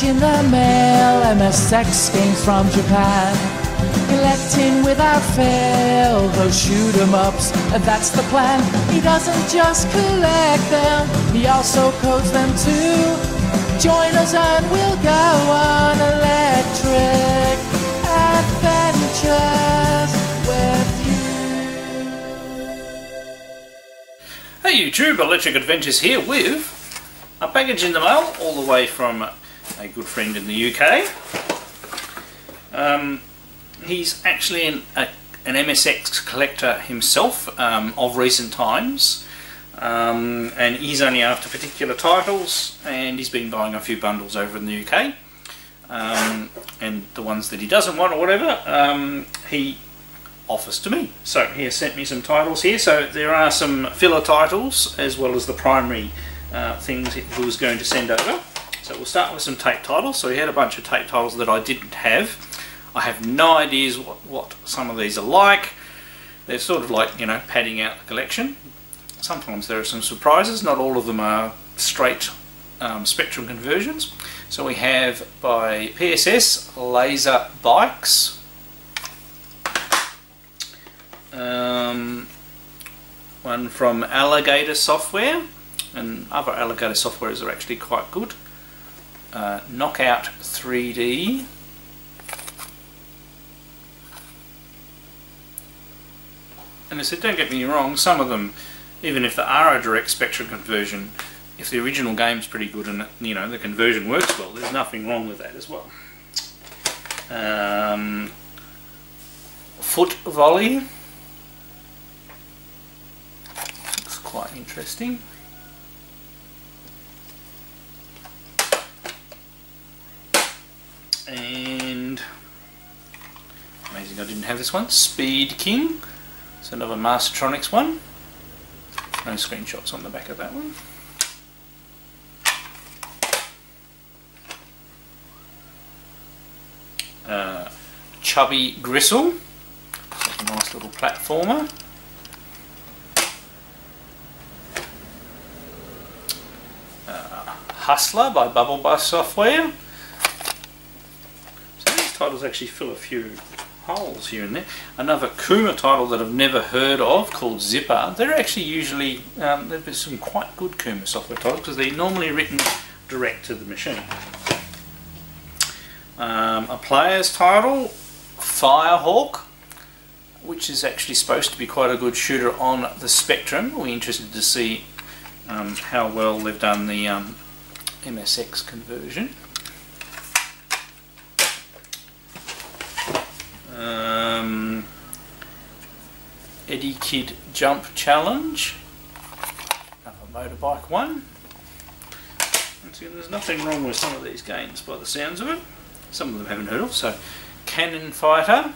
get in the mail MSX games from Japan. Collecting without fail those shoot 'em ups, that's the plan. He doesn't just collect them, he also codes them too. Join us and we'll go on electric adventures with you. Hey YouTube, Electric Adventures here with a package in the mail all the way from a good friend in the UK. Um, he's actually an, a, an MSX collector himself um, of recent times. Um, and he's only after particular titles and he's been buying a few bundles over in the UK um, and the ones that he doesn't want or whatever um, he offers to me so he has sent me some titles here so there are some filler titles as well as the primary uh, things he was going to send over so we'll start with some tape titles. So we had a bunch of tape titles that I didn't have. I have no ideas what, what some of these are like. They're sort of like you know padding out the collection. Sometimes there are some surprises, not all of them are straight um, spectrum conversions. So we have by PSS Laser Bikes, um, one from Alligata Software, and other Alligata softwares are actually quite good. Uh, Knockout 3D. And I said, don't get me wrong, some of them even if they are a direct spectrum conversion, if the original game's pretty good and you know the conversion works well, there's nothing wrong with that as well. Um, foot volley looks quite interesting. And I didn't have this one. Speed King. It's another Mastertronics one. No screenshots on the back of that one. Uh, Chubby Gristle, a nice little platformer. Uh, Hustler by Bubble Bus Software. So these titles actually fill a few holes here and there. Another Kuma title that I've never heard of called Zipper. They're actually usually, um, there's some quite good Kuma software titles because they're normally written direct to the machine. Um, a player's title, Firehawk, which is actually supposed to be quite a good shooter on the Spectrum. We're interested to see um, how well they've done the um, MSX conversion. Um, Eddie Kidd Jump Challenge. Another motorbike one. Once again, there's nothing wrong with some of these games by the sounds of it. Some of them haven't heard of. So, Cannon Fighter.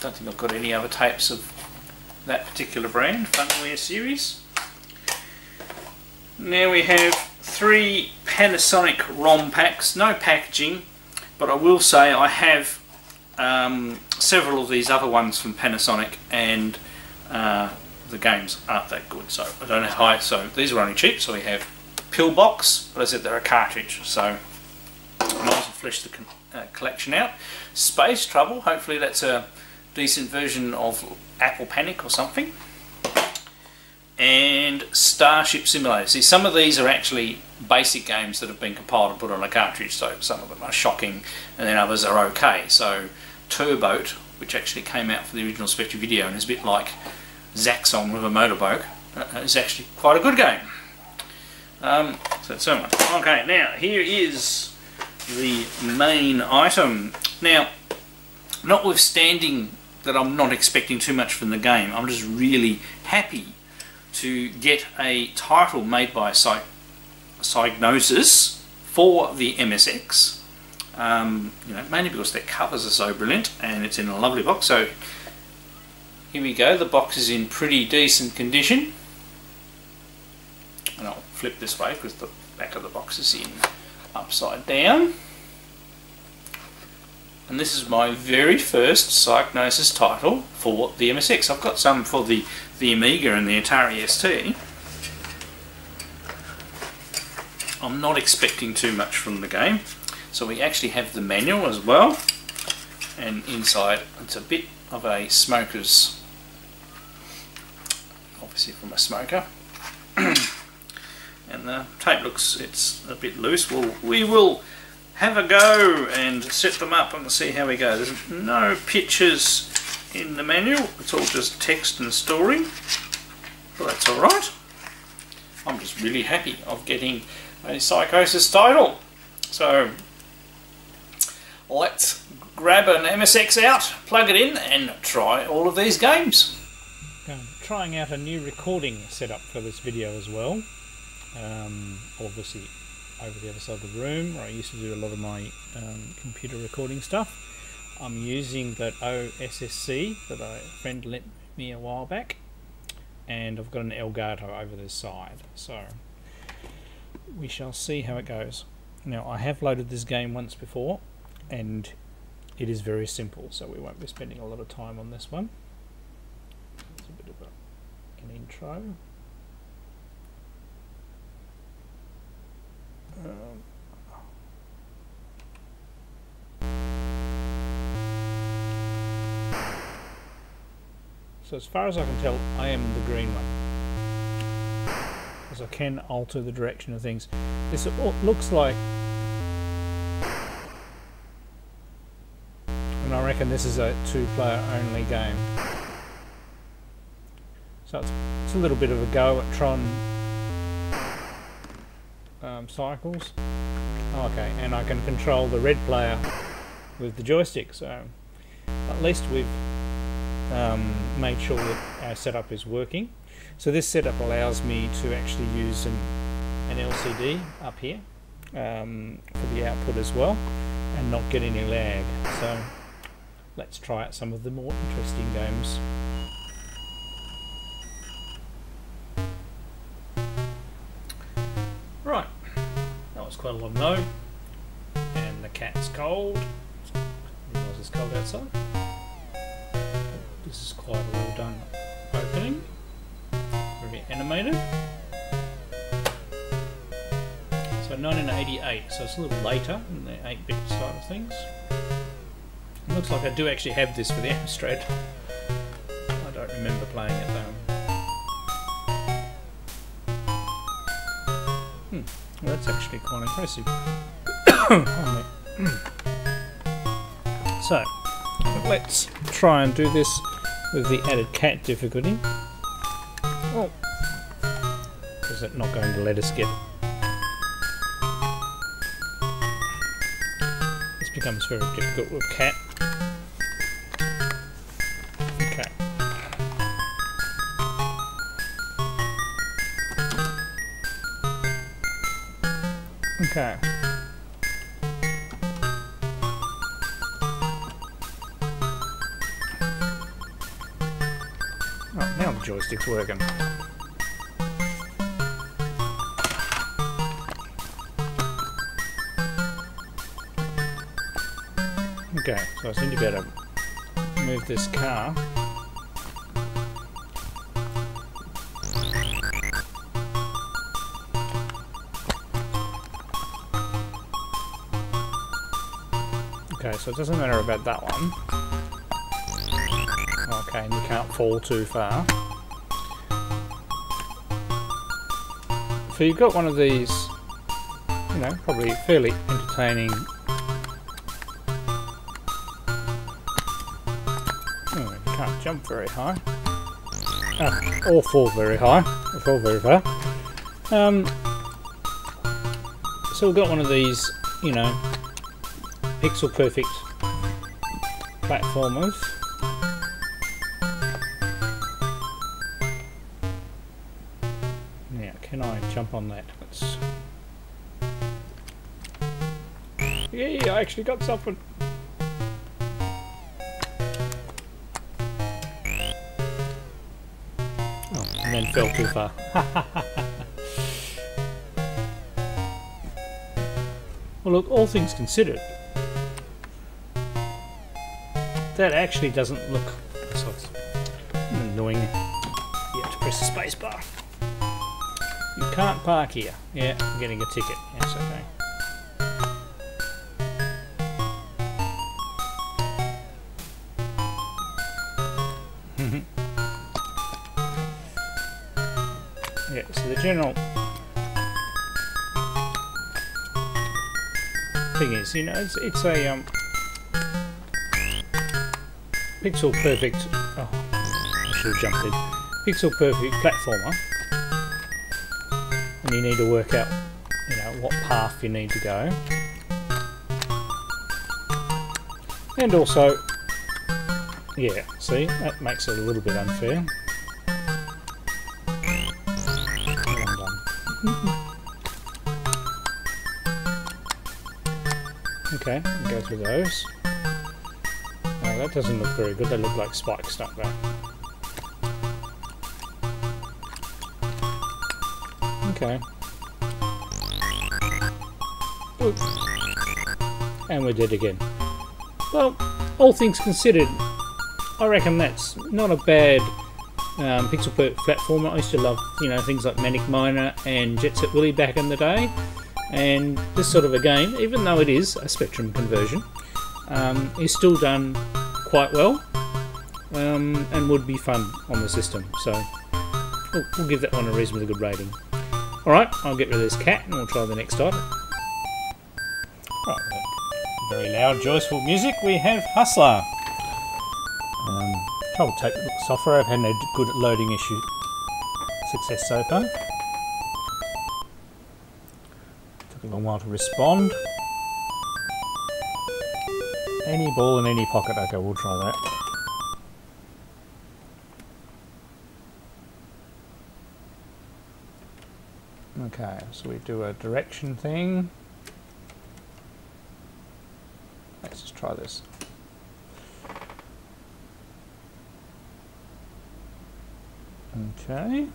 Don't think I've got any other tapes of that particular brand, Funware series. Now we have three Panasonic ROM packs, no packaging, but I will say I have um, several of these other ones from Panasonic and uh, the games aren't that good so I don't know how so these are only cheap so we have Pillbox but I said they're a cartridge so I might flesh the uh, collection out Space Trouble hopefully that's a decent version of Apple Panic or something and Starship Simulator. See, some of these are actually basic games that have been compiled and put on a cartridge, so some of them are shocking, and then others are okay. So, Turboat, which actually came out for the original Spectravideo and is a bit like Zaxxon with a motorboat, uh, is actually quite a good game. Um, so that's so much. Okay, now here is the main item. Now, notwithstanding that I'm not expecting too much from the game, I'm just really happy to get a title made by Psy Psygnosis for the MSX. Um, you know, mainly because their covers are so brilliant and it's in a lovely box. So here we go. The box is in pretty decent condition. And I'll flip this way because the back of the box is in upside down. And this is my very first Psygnosis title for the MSX. I've got some for the the Amiga and the Atari ST. I'm not expecting too much from the game. So we actually have the manual as well, and inside it's a bit of a smoker's, obviously from a smoker. and the tape looks it's a bit loose. We'll, we will have a go and set them up and see how we go. There's no pictures in the manual, it's all just text and story, but that's alright. I'm just really happy of getting a Psygnosis title. So let's grab an MSX out, plug it in and try all of these games. I'm trying out a new recording setup for this video as well. Um, obviously over the other side of the room where I used to do a lot of my um, computer recording stuff. I'm using that OSSC that a friend lent me a while back and I've got an Elgato over this side so we shall see how it goes. Now I have loaded this game once before and it is very simple so we won't be spending a lot of time on this one. It's a bit of a, an intro. Um, so as far as I can tell, I am the green one. Because I can alter the direction of things. This looks like... And I reckon this is a two-player only game. So it's, it's a little bit of a go at Tron um, cycles. Okay, and I can control the red player with the joystick, so at least we've um, made sure that our setup is working. So this setup allows me to actually use an, an LCD up here um, for the output as well and not get any lag. So let's try out some of the more interesting games. Right, that was quite a long no. And the cat's cold. Realize it's cold outside. This is quite a well done opening. Very animated. So 1988, so it's a little later in the 8-bit side of things. It looks like I do actually have this for the Amstrad. I don't remember playing it though. Hmm, well, that's actually quite impressive. so, let's try and do this with the added cat difficulty. Oh, is it not going to let us get... becomes very difficult with cat. Okay. Okay. Oh, now the joystick's working. Okay, so I seem to be able to move this car. Okay, so it doesn't matter about that one. Okay, and you can't fall too far. So you've got one of these, you know, probably fairly entertaining jump very high. Ah, or fall very high, or fall very far. Um, so we've got one of these, you know, pixel perfect platformers. Now, can I jump on that? Let's... Yeah, I actually got something. Fell too far. well, look, all things considered, that actually doesn't look so annoying. You have to press the space bar. You can't park here. Yeah, I'm getting a ticket. General thing is, you know, it's, it's a um, pixel perfect. Oh, I should have jumped in. Pixel perfect platformer, and you need to work out, you know, what path you need to go, and also, yeah, see, that makes it a little bit unfair. Okay, go through those. Oh, that doesn't look very good. They look like spikes stuck there. Okay. Oop. And we're dead again. Well, all things considered, I reckon that's not a bad um, pixel perfect platformer. I used to love, you know, things like Manic Miner and Jet Set Willy back in the day and this sort of a game, even though it is a spectrum conversion, um, is still done quite well um, and would be fun on the system. So we'll, we'll give that one a reasonably good rating. Alright, I'll get rid of this cat and we'll try the next item. Very loud, joyful music. We have Hustler. Um, trouble tape software. I've had a good loading issue success so far. Took a long while to respond. Any ball in any pocket. Okay, we'll try that. Okay, so we do a direction thing. Let's just try this. Okay.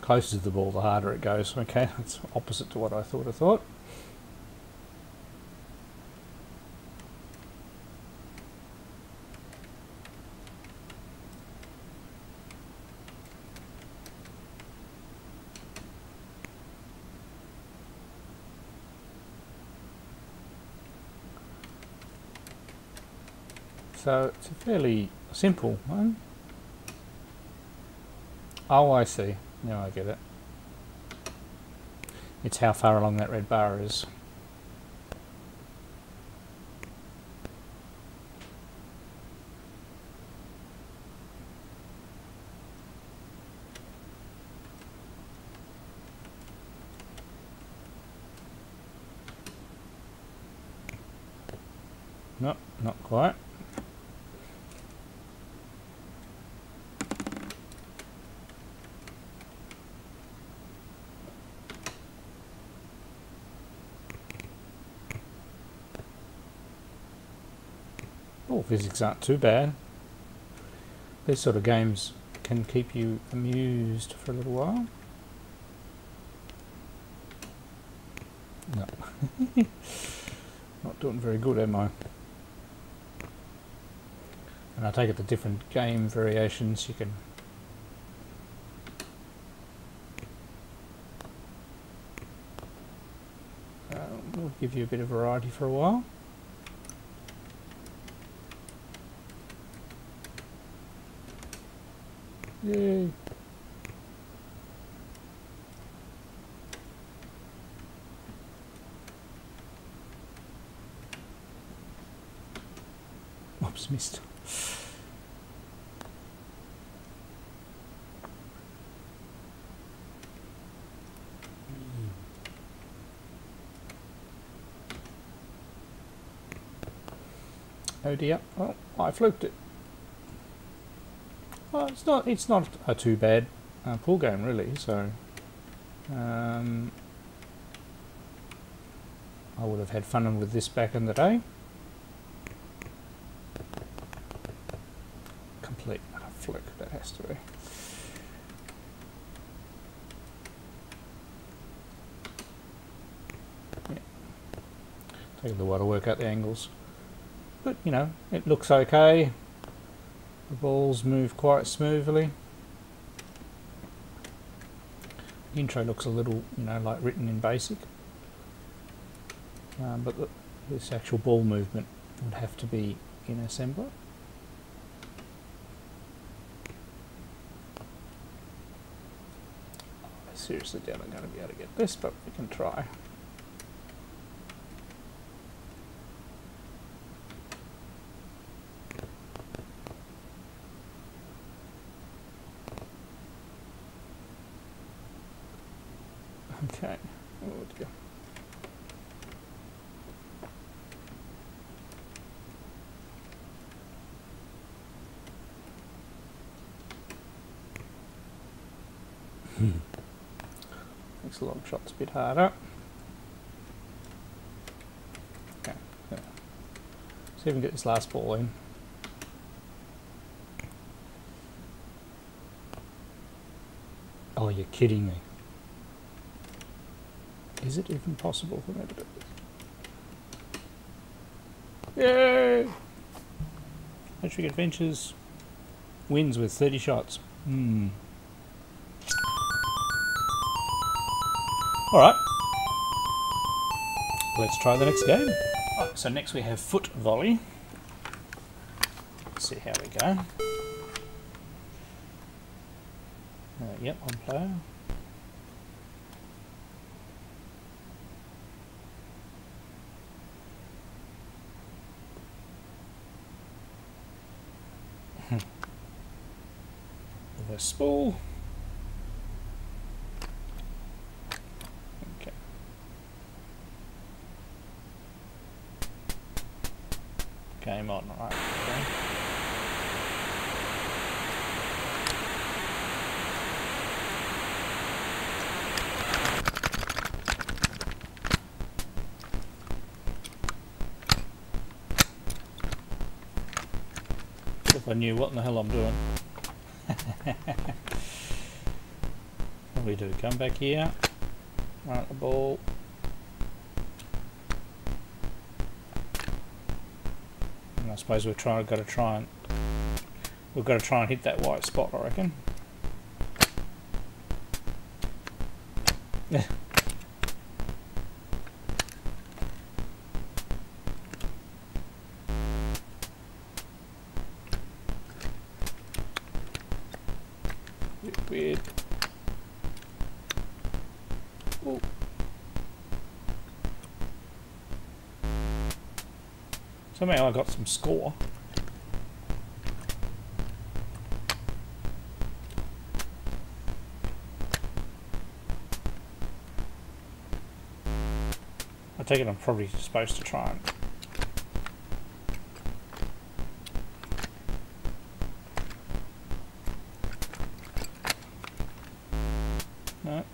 Closer to the ball, the harder it goes. Okay, that's opposite to what I thought I thought. So it's a fairly simple one. Oh, I see. Now I get it. It's how far along that red bar is. No, not quite. Oh, physics aren't too bad. These sort of games can keep you amused for a little while. No. Not doing very good, am I? And I take it the different game variations you can uh, will give you a bit of variety for a while. Yay. Oops, missed. Hmm. Oh dear. Well, I fluked it. It's not. It's not a too bad uh, pool game, really. So, um, I would have had fun with this back in the day. Complete fluke. That has to be. Yeah. Taking the while to work out the angles, but you know, it looks okay. The balls move quite smoothly. The intro looks a little, you know, like written in basic. Um, but the, this actual ball movement would have to be in assembler. Oh, seriously doubt I'm going to be able to get this, but we can try. Makes the long shots a bit harder. Okay. yeah. See if we can get this last ball in. Oh, you're kidding me. Is it even possible for me to do this? Yay! Electric Adventures wins with 30 shots. Hmm. Alright. Let's try the next game. Right, so next we have foot volley. Let's see how we go. Uh, yep, on player. Reverse spool. Okay. Game on, right. Okay. If I knew what in the hell I'm doing. what do we do? Come back here, right the ball. And I suppose we're trying. Got to try and we've got to try and hit that white spot. I reckon. Yeah. Bit weird. Oh. Somehow I got some score. I take it I'm probably supposed to try and No.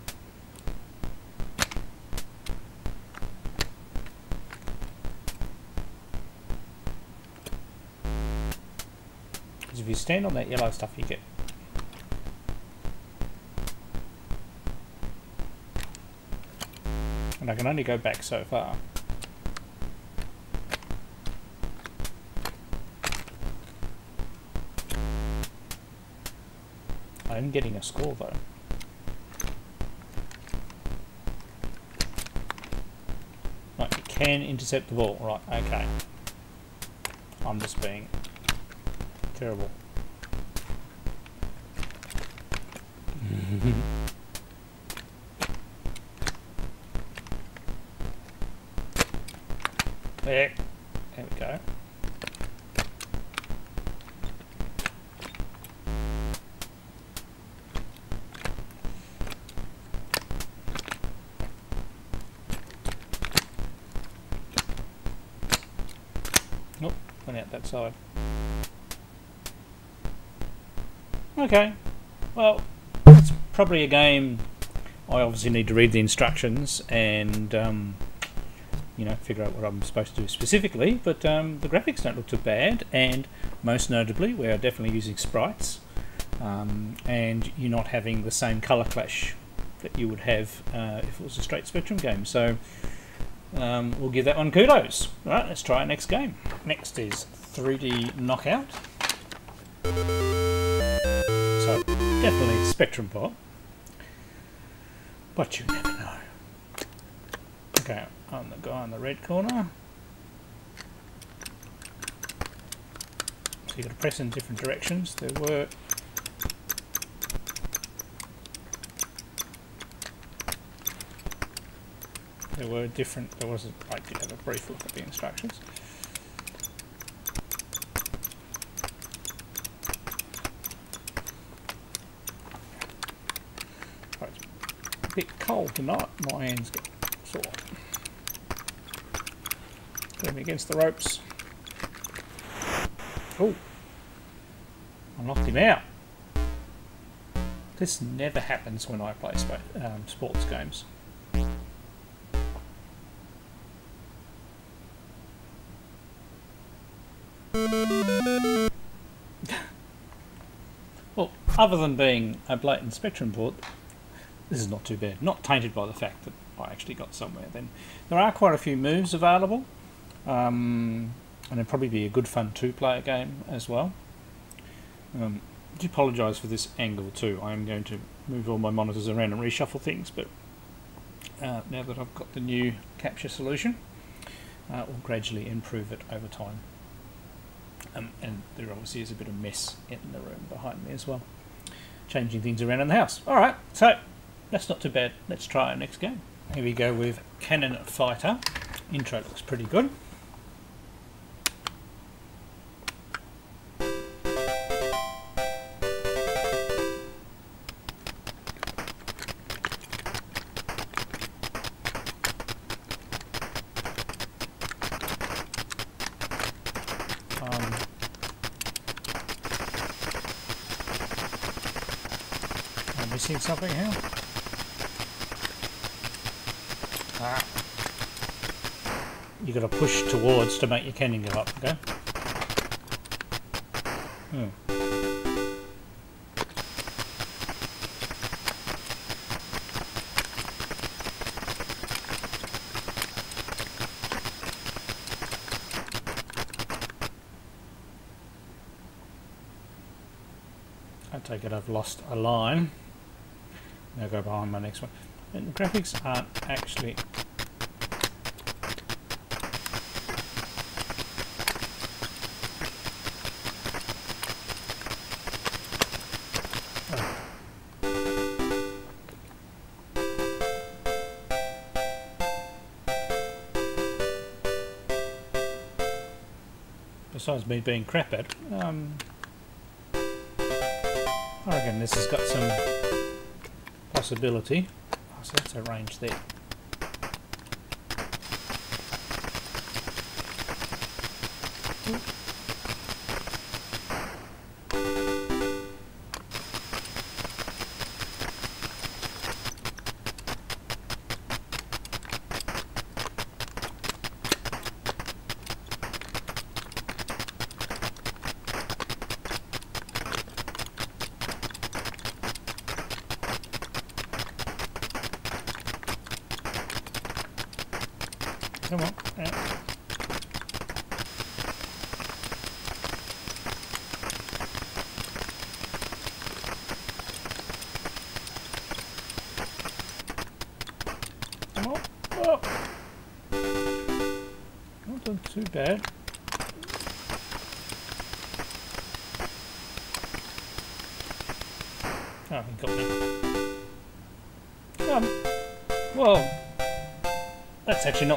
Because if you stand on that yellow stuff, you get. And I can only go back so far. I'm getting a score though. Right, you can intercept the ball. Right, okay. I'm just being terrible. There. There we go. Nope, went out that side. Okay, well, probably a game I obviously need to read the instructions and, um, you know, figure out what I'm supposed to do specifically, but um, the graphics don't look too bad, and most notably, we are definitely using sprites, um, and you're not having the same colour clash that you would have uh, if it was a straight Spectrum game, so um, we'll give that one kudos. All right, let's try our next game. Next is 3D Knockout. So, definitely Spectrum port. But you never know. Okay, I'm the guy in the red corner. So you've got to press in different directions. There were there were different there was a, I did have a brief look at the instructions. Right, it's a tonight, my hands get sore. Put him against the ropes. Oh! I knocked him out. This never happens when I play um, sports games. well, other than being a blatant Spectrum port, this is not too bad. Not tainted by the fact that I actually got somewhere. Then there are quite a few moves available, um, and it'd probably be a good fun two-player game as well. Um, I do apologise for this angle too. I am going to move all my monitors around and reshuffle things, but uh, now that I've got the new capture solution, uh, we'll gradually improve it over time. Um, and there obviously is a bit of mess in the room behind me as well. Changing things around in the house. Alright, so that's not too bad. Let's try our next game. Here we go with Cannon Fighter. Intro looks pretty good. Um, missing something here? Ah. You got to push towards to make your cannon go up, okay? Hmm. I take it I've lost a line. Now go behind my next one. And graphics aren't actually besides me being crap at, um, I reckon this has got some possibility. Oh, so that's a range there.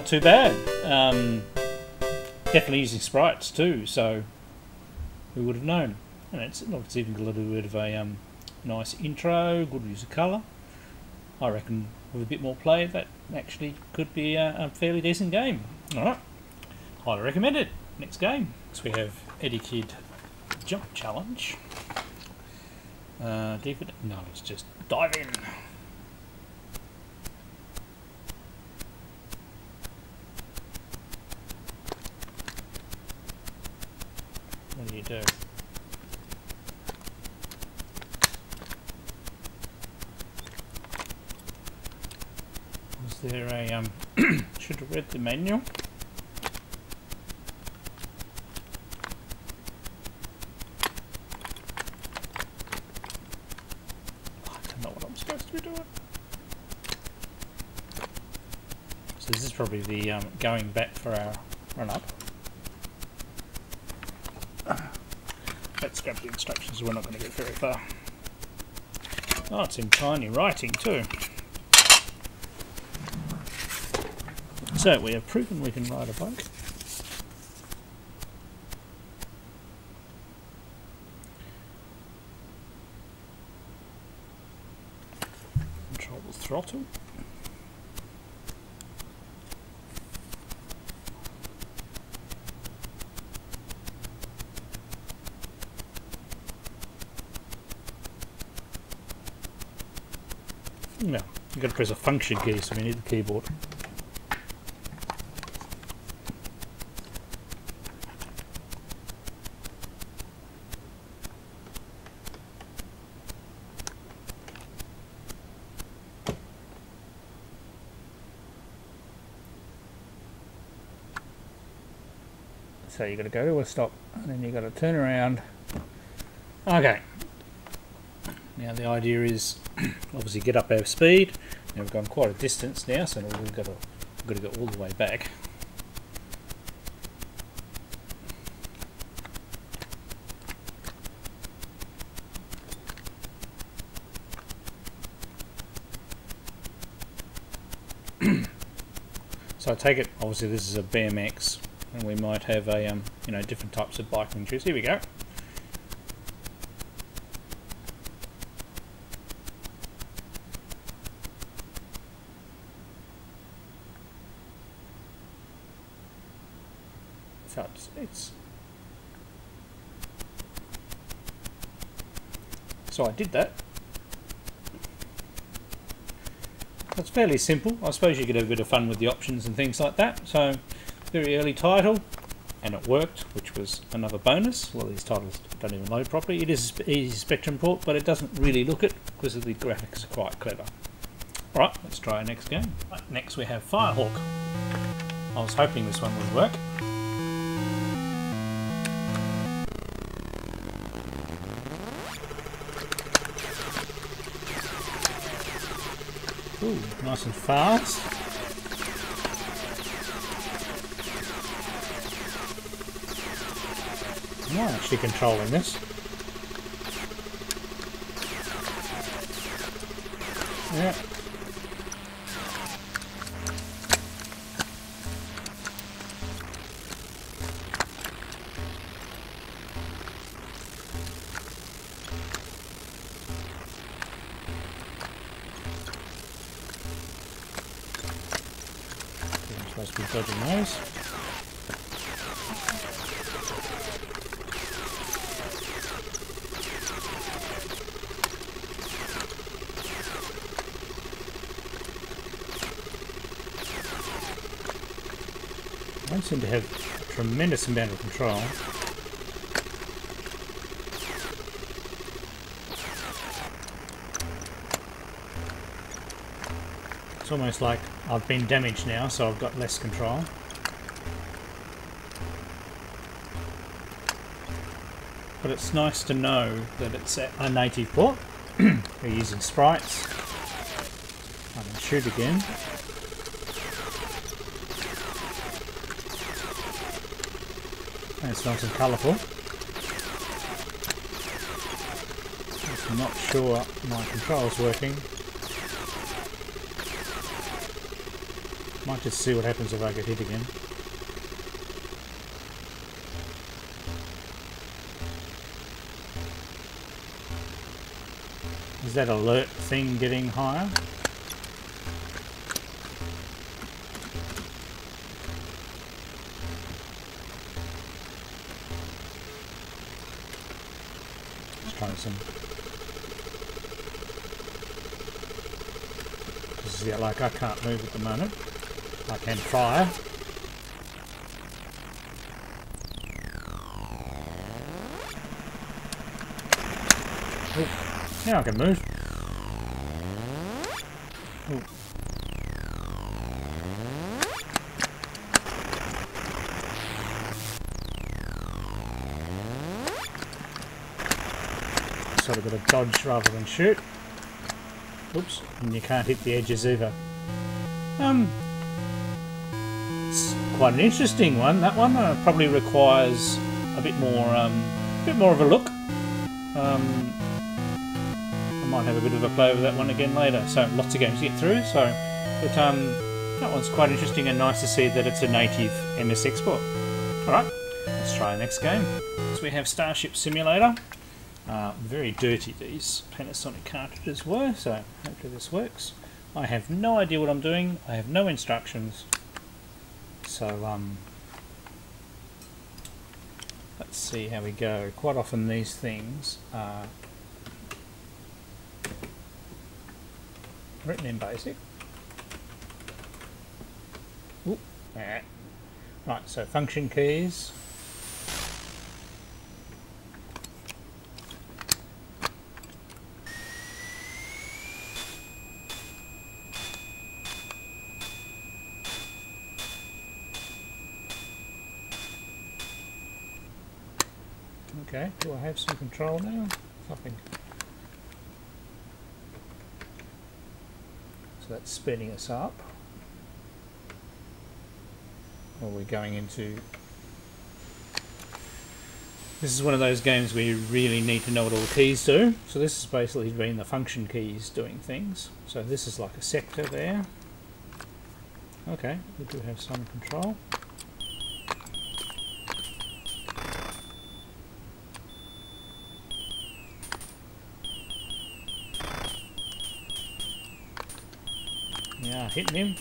Too bad. Um, definitely using sprites too, so who would have known? And it's, look, it's even got a little bit of a um, nice intro, good use of colour. I reckon with a bit more play, that actually could be a, a fairly decent game. Alright, highly recommended. Next game. So we have Eddie Kidd Jump Challenge. Uh, David, no, let's just dive in. Do? Was there a um? should have read the manual. I don't know what I'm supposed to be doing. So this is probably the um, going back for our run up. Grab the instructions, we're not going to get very far. Oh, it's in tiny writing too. So, we have proven we can ride a bike. Control the throttle. No, you've got to press a function key, so we need the keyboard. So you've got to go to a stop, and then you've got to turn around. Okay. Now the idea is obviously get up our speed. Now we've gone quite a distance now, so we've got to we've got to go all the way back. so I take it obviously this is a BMX and we might have a um, you know different types of biking shoes. Here we go. So it's, it's so I did that. That's fairly simple. I suppose you could have a bit of fun with the options and things like that. So very early title and it worked which was another bonus well these titles don't even load properly it is easy spectrum port but it doesn't really look it because the graphics are quite clever alright let's try our next game right, next we have Firehawk I was hoping this one would work Ooh, nice and fast I'm actually controlling this. Yeah. To be don't seem to have a tremendous amount of control. It's almost like I've been damaged now, so I've got less control. But it's nice to know that it's a native port. We're using sprites. I can shoot again. It's nice and colourful. I'm not sure my control's working. Might just see what happens if I get hit again. Is that alert thing getting higher? Let's try some. Because yeah, like I can't move at the moment. I can fire. Oh, now I can move. Oh. sort of got to dodge rather than shoot. Oops, and you can't hit the edges either. Um, quite an interesting one. That one uh, probably requires a bit more, um, a bit more of a look. Um, I might have a bit of a play with that one again later. So lots of games to get through. So, but um, that one's quite interesting and nice to see that it's a native MSX port. All right, let's try the next game. So we have Starship Simulator. Uh, very dirty these Panasonic cartridges were, so hopefully this works. I have no idea what I'm doing. I have no instructions. So um, let's see how we go. Quite often these things are written in BASIC. Ooh. Right, so function keys. Okay, do I have some control now? Nothing. So that's speeding us up. Or we're going into... This is one of those games where you really need to know what all the keys do. So this is basically being the function keys doing things. So this is like a sector there. Okay, we do have some control. Yeah, hitting him.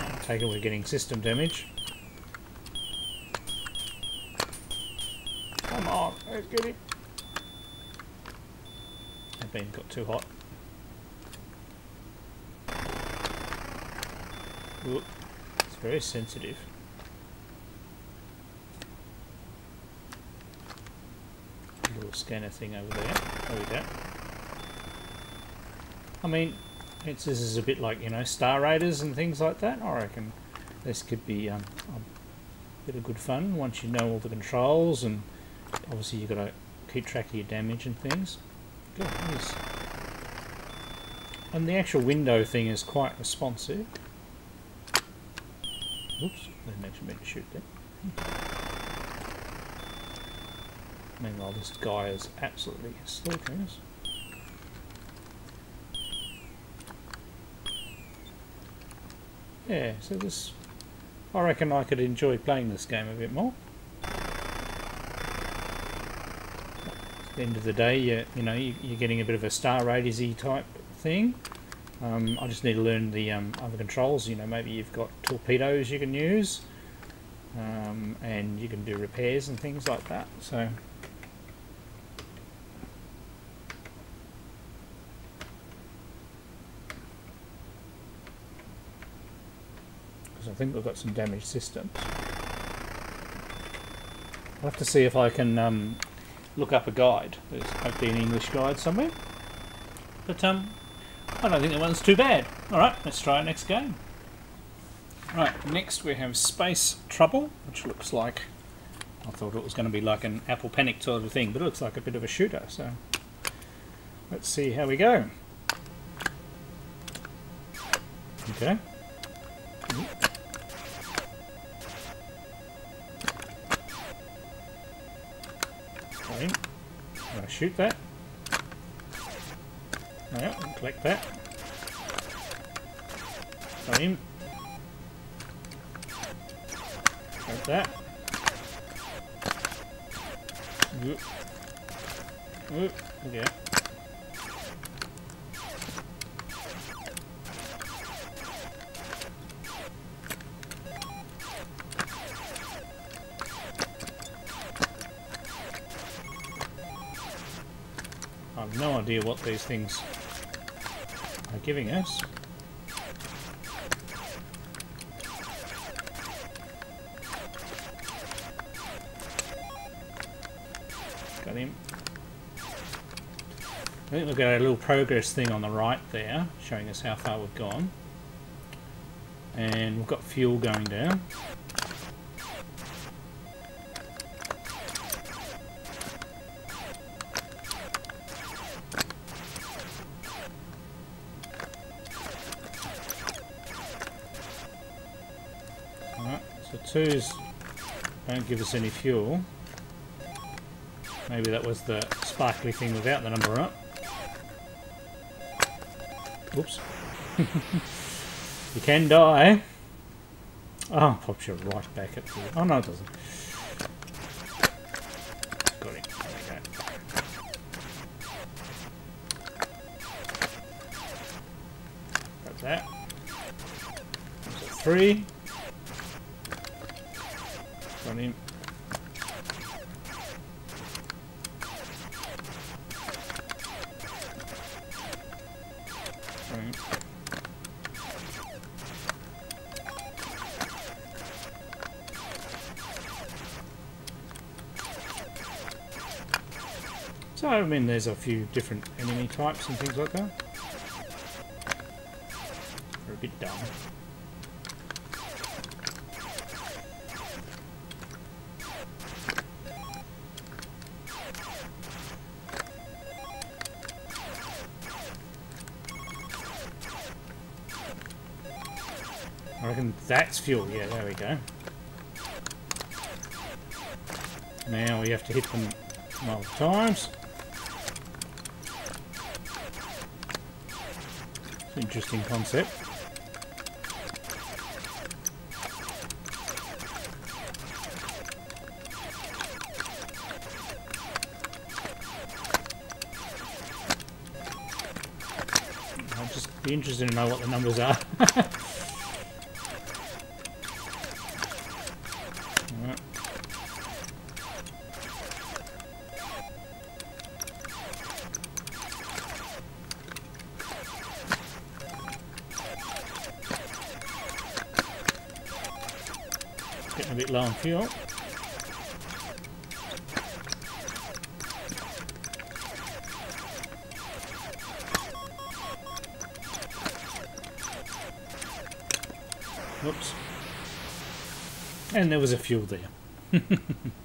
I take it we're getting system damage. Come on, let's get him. That bean got too hot. Ooh, it's very sensitive. Little scanner thing over there. I mean, it's, this is a bit like, you know, Star Raiders and things like that. I reckon this could be um, a bit of good fun once you know all the controls and obviously you've got to keep track of your damage and things. Good, nice. And the actual window thing is quite responsive. Oops, I actually mean to shoot that. Meanwhile, this guy is absolutely stalking us. Yeah, so this... I reckon I could enjoy playing this game a bit more. At the end of the day, you, you know, you, are getting a bit of a Star Raiders type thing. Um, I just need to learn the um, other controls. You know, maybe you've got torpedoes you can use, um, and you can do repairs and things like that. So. Because I think we've got some damaged systems. I'll have to see if I can um, look up a guide. There's hopefully an English guide somewhere. But um, I don't think that one's too bad. Alright, let's try our next game. Right, next we have Space Trouble, which looks like... I thought it was going to be like an Apple Panic sort of thing, but it looks like a bit of a shooter, so... Let's see how we go. Okay. Okay. Shoot that. Collect that. Time. Collect that. Oop. Oop. Okay. I have no idea what these things giving us. Got him. I think we've got a little progress thing on the right there, showing us how far we've gone. And we've got fuel going down. Twos don't give us any fuel. Maybe that was the sparkly thing without the number up. Oops. you can die. Oh, pops you right back at the... Oh, no, it doesn't. Got it. Go. That's that. Three. There's a few different enemy types and things like that. They're a bit dumb. I reckon that's fuel. Yeah, there we go. Now we have to hit them multiple times. Interesting concept. I'd just be interested to know what the numbers are. Whoops. And there was a fuel there.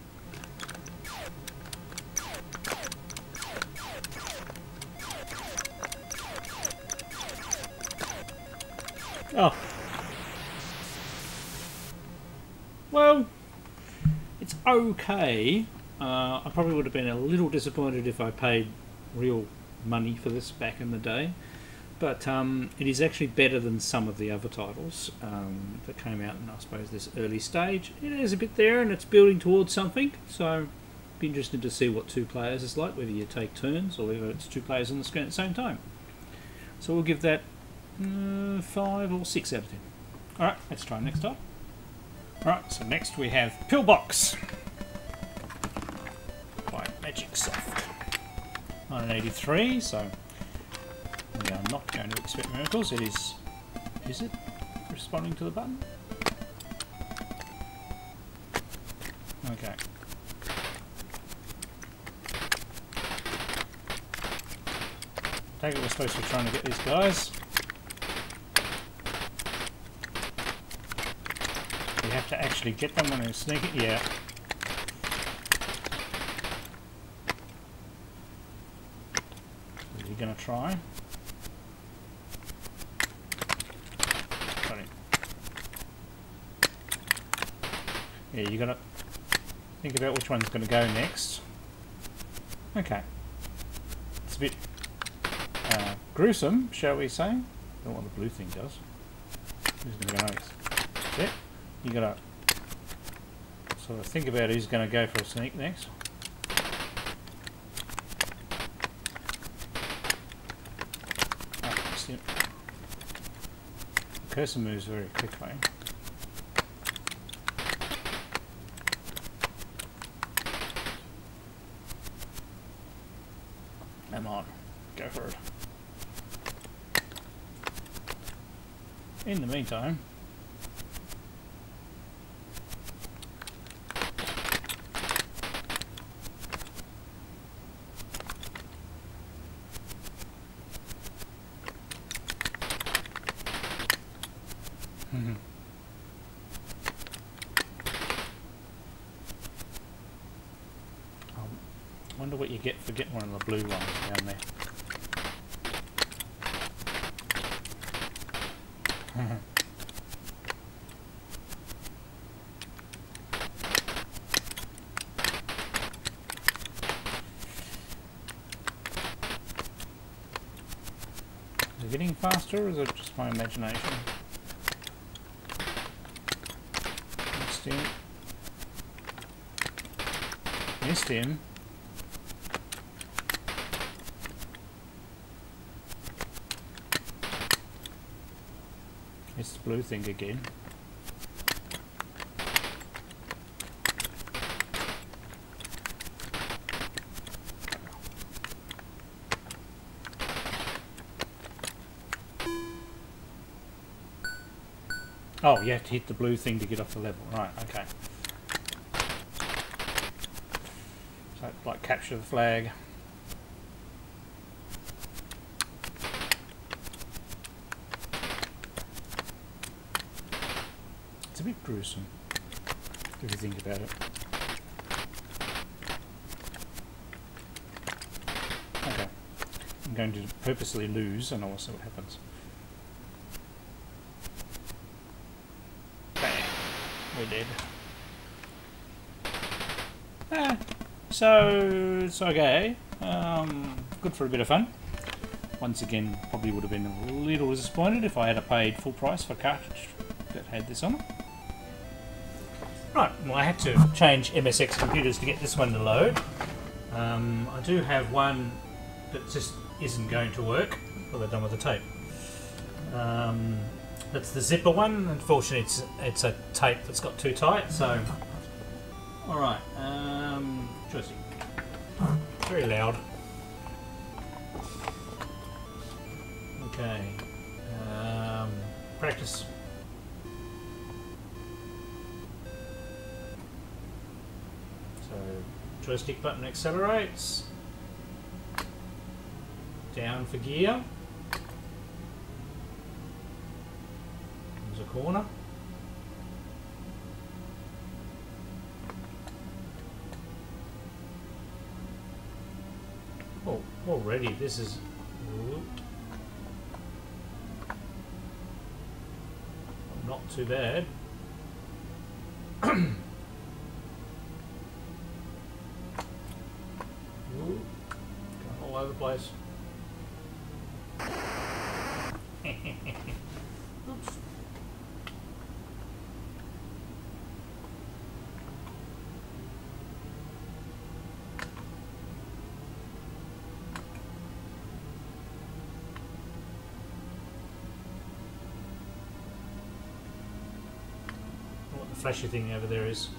okay. Uh, I probably would have been a little disappointed if I paid real money for this back in the day. But um, it is actually better than some of the other titles um, that came out in, I suppose, this early stage. It is a bit there and it's building towards something. So, be interested to see what two players is like, whether you take turns or whether it's two players on the screen at the same time. So, we'll give that uh, 5 or 6 out of 10. Alright, let's try next time. Alright, so next we have Pillbox Magic Soft. 1983, so we are not going to expect miracles. It is. Is it responding to the button? Okay. Take it we're supposed to be trying to get these guys. We have to actually get them when they're sneaking. Yeah. Are you going to try? Got it. Yeah, you gotta think about which one's gonna go next. Okay. It's a bit uh, gruesome, shall we say. Don't what the blue thing does. Who's gonna go next? You gotta sort of think about who's gonna go for a sneak next. Oh, missed him. The cursor moves very quickly. Come on, go for it. In the meantime, Mhm. wonder what you get for getting one of the blue ones down there. Getting faster or is it just my imagination? Missed him. Missed him. It's the blue thing again. Oh, you have to hit the blue thing to get off the level. Right, okay. So, like, capture the flag. It's a bit gruesome, if you think about it. Okay. I'm going to purposely lose and I'll see what happens. Dead. Ah, so it's okay. Um, good for a bit of fun. Once again, probably would have been a little disappointed if I had a paid full price for a cartridge that had this on it. Right, well I had to change MSX computers to get this one to load. Um, I do have one that just isn't going to work. Well, they're done with the tape. Um, that's the zipper one. Unfortunately, it's it's a tape that's got too tight. So, all right. Um. Very loud. Okay. Um, practice. So, joystick button accelerates. Down for gear. There's a corner. Oh, already this is not too bad. flashy thing over there is.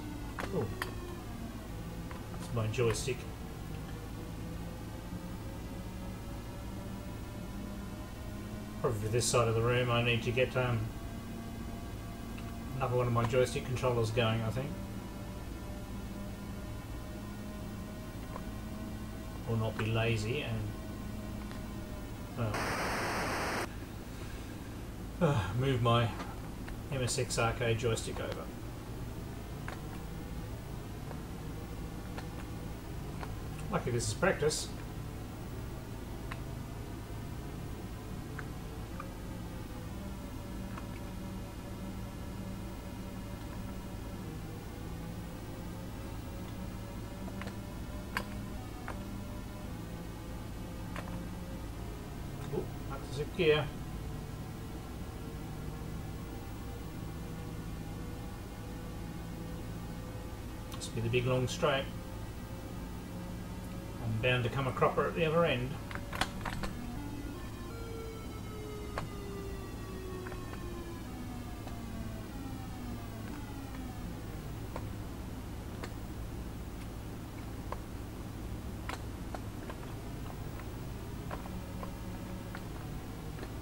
Oh. It's my joystick. Probably this side of the room I need to get um, another one of my joystick controllers going I think. Or not be lazy and uh, move my MSX arcade joystick over. Lucky this is practice. Oh, that's zip gear. Must be the big long straight down to come a cropper at the other end.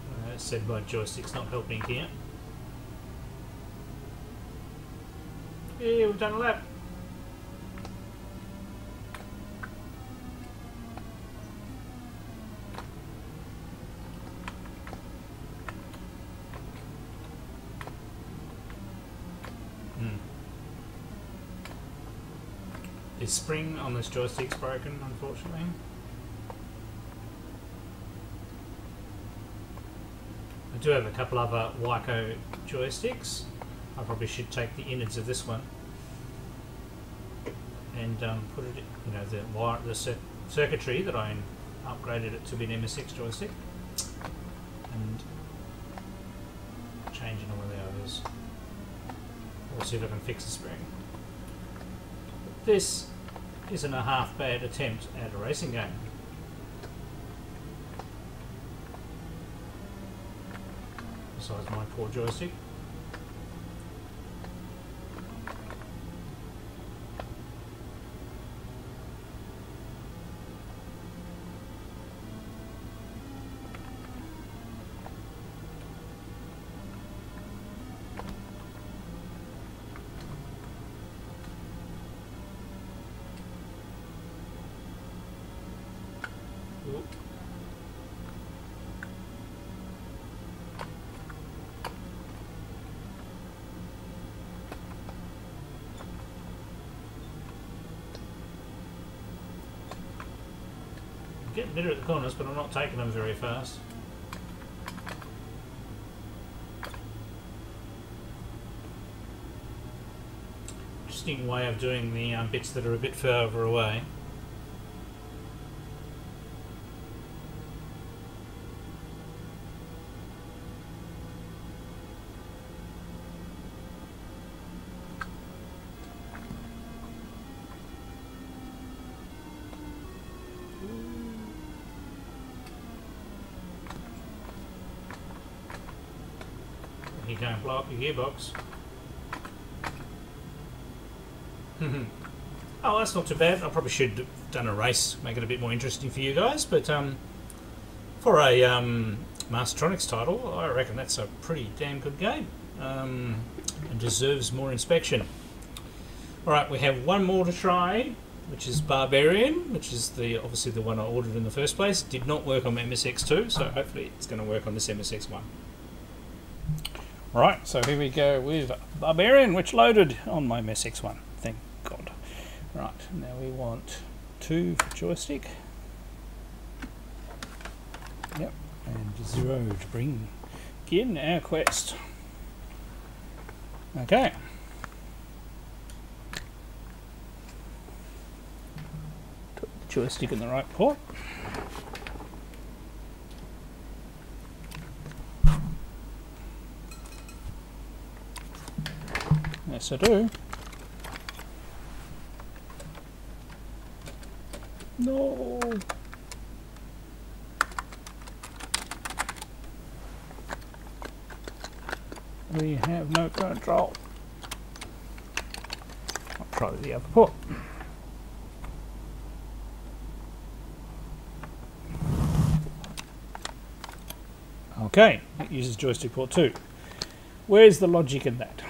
Uh, said my joystick's not helping here. Yeah, we've done spring on this joystick's broken, unfortunately. I do have a couple other Wico joysticks. I probably should take the innards of this one and um, put it, you know, the wire, the cir- circuitry that I upgraded it to be an MSX joystick, and changing all the others. We'll see if I can fix the spring. This isn't a half bad attempt at a racing game. Besides my poor joystick. Getting better at the corners, but I'm not taking them very fast. Interesting way of doing the um, bits that are a bit further away. Blow up your gearbox. oh, that's not too bad. I probably should have done a race, make it a bit more interesting for you guys. But um, for a um, Mastertronics title, I reckon that's a pretty damn good game um, and deserves more inspection. All right, we have one more to try, which is Barbarian, which is the obviously the one I ordered in the first place. Did not work on MSX2, so hopefully it's going to work on this MSX one. Right, so here we go with Barbarian, which loaded on my MSX one. Thank God. Right, now we want two for joystick. Yep, and zero to bring in our quest. Okay. Put the joystick in the right port. Yes, I do. No. We have no control. I'll try the other port. Okay, it uses joystick port 2. Where's the logic in that?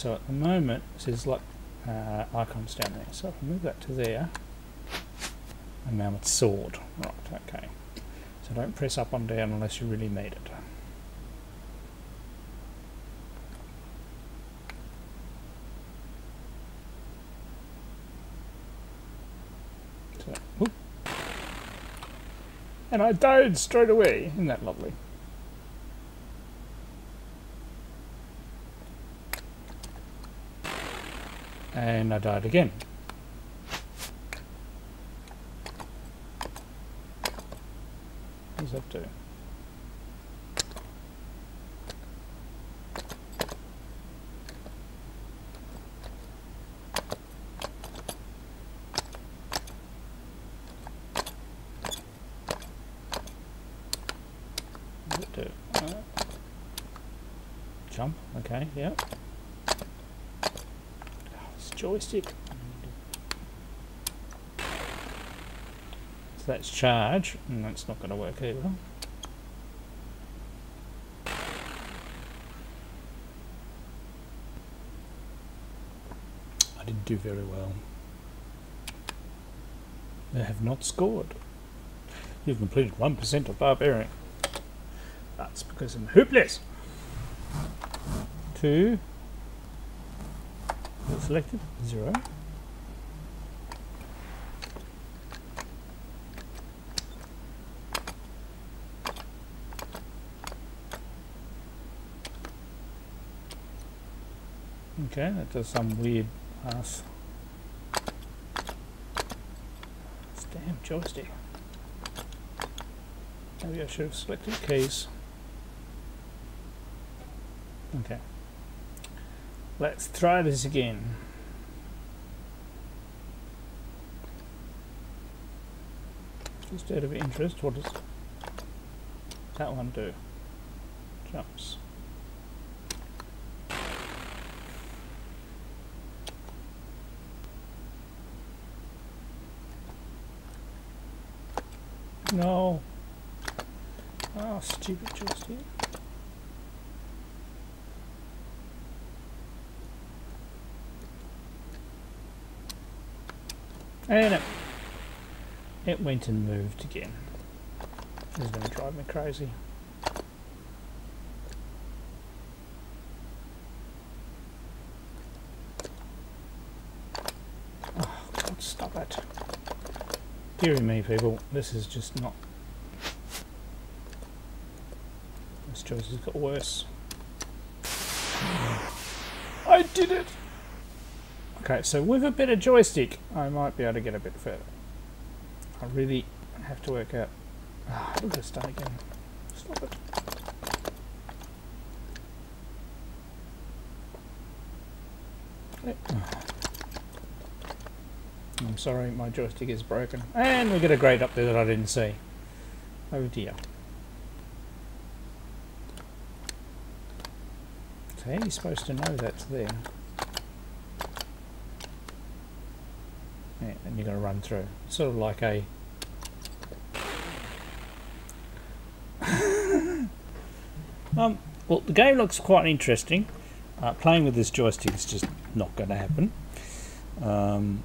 So at the moment, it says like uh, icons down there. So if I move that to there, and now it's sword. Right, okay. So don't press up and down unless you really need it. So. And I died straight away. Isn't that lovely? And I died again. What does that do? Do? Jump, okay, yeah joystick. So that's charge, and that's not going to work either. I didn't do very well. They have not scored. You've completed 1% of Barbarian. That's because I'm hopeless. Two. Selected. Zero. Okay, that does some weird ass. Damn joystick. Maybe I should have selected keys. Okay. Let's try this again. Just out of interest, what does that one do? Jumps. No. Oh, stupid joystick. And it, it went and moved again. This is going to drive me crazy. Oh, God, stop it. Deary me, people, this is just not... This choice has got worse. I did it! Okay, so with a bit of joystick, I might be able to get a bit further. I really have to work out... Ah, look at this start again. Stop it. I'm sorry, my joystick is broken. And we get a grade up there that I didn't see. Oh dear. How are you supposed to know that's there? Yeah, and you're going to run through. Sort of like a... um, well, the game looks quite interesting. Uh, playing with this joystick is just not going to happen. Um,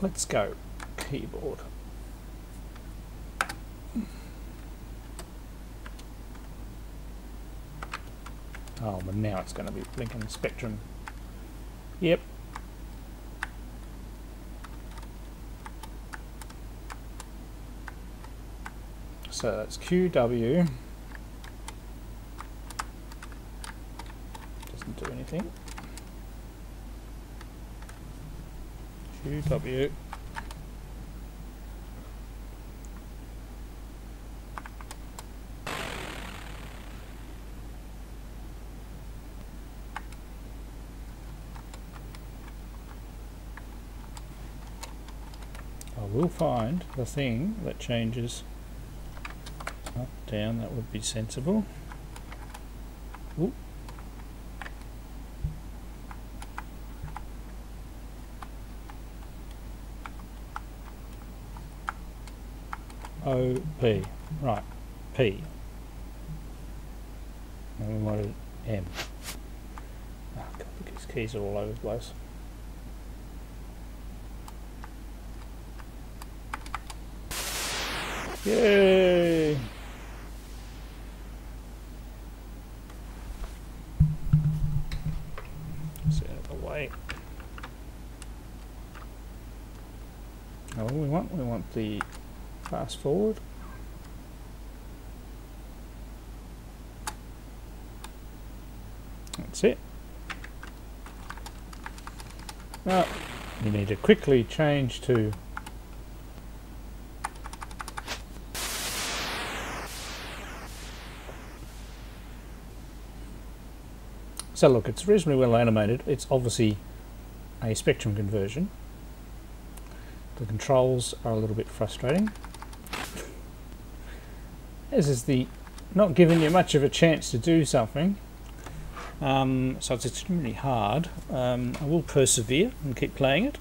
let's go keyboard. Oh, but now it's going to be blinking spectrum. Yep. So that's QW. Doesn't do anything. QW. I will find the thing that changes down, that would be sensible. Ooh. O P. Right. P. And we wanted M. Oh god, these keys are all over the place. Yay! The fast forward. That's it. Now you need to quickly change to So look, it's reasonably well animated. It's obviously a spectrum conversion. The controls are a little bit frustrating. This is the not giving you much of a chance to do something. Um, so it's extremely hard. Um, I will persevere and keep playing it.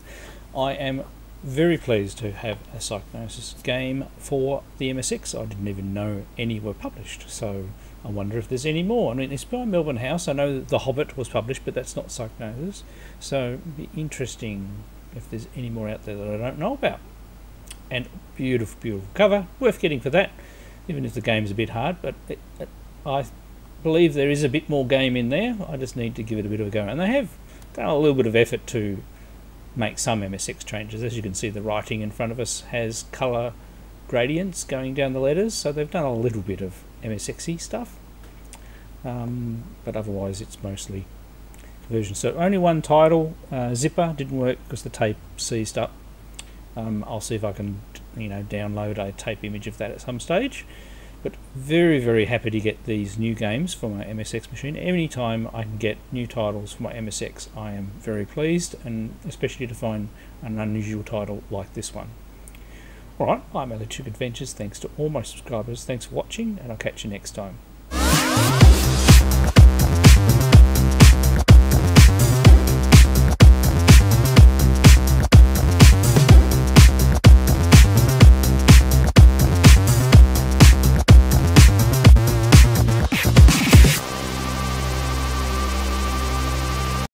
I am very pleased to have a Psygnosis game for the MSX. I didn't even know any were published, so I wonder if there's any more. I mean, it's by Melbourne House. I know The Hobbit was published, but that's not Psygnosis. So it'd be interesting if there's any more out there that I don't know about. And beautiful, beautiful cover. Worth getting for that. even if the game's a bit hard. But it, it, I believe there is a bit more game in there. I just need to give it a bit of a go. And they have done a little bit of effort to make some MSX changes. As you can see, the writing in front of us has colour gradients going down the letters, so they've done a little bit of MSXy stuff. Um, but otherwise, it's mostly version. So only one title, uh, Zipper, didn't work because the tape seized up. Um, I'll see if I can, you know, download a tape image of that at some stage. But very, very happy to get these new games for my MSX machine. Anytime I can get new titles for my MSX, I am very pleased, and especially to find an unusual title like this one. Alright, I'm Electric Adventures. Thanks to all my subscribers. Thanks for watching, and I'll catch you next time.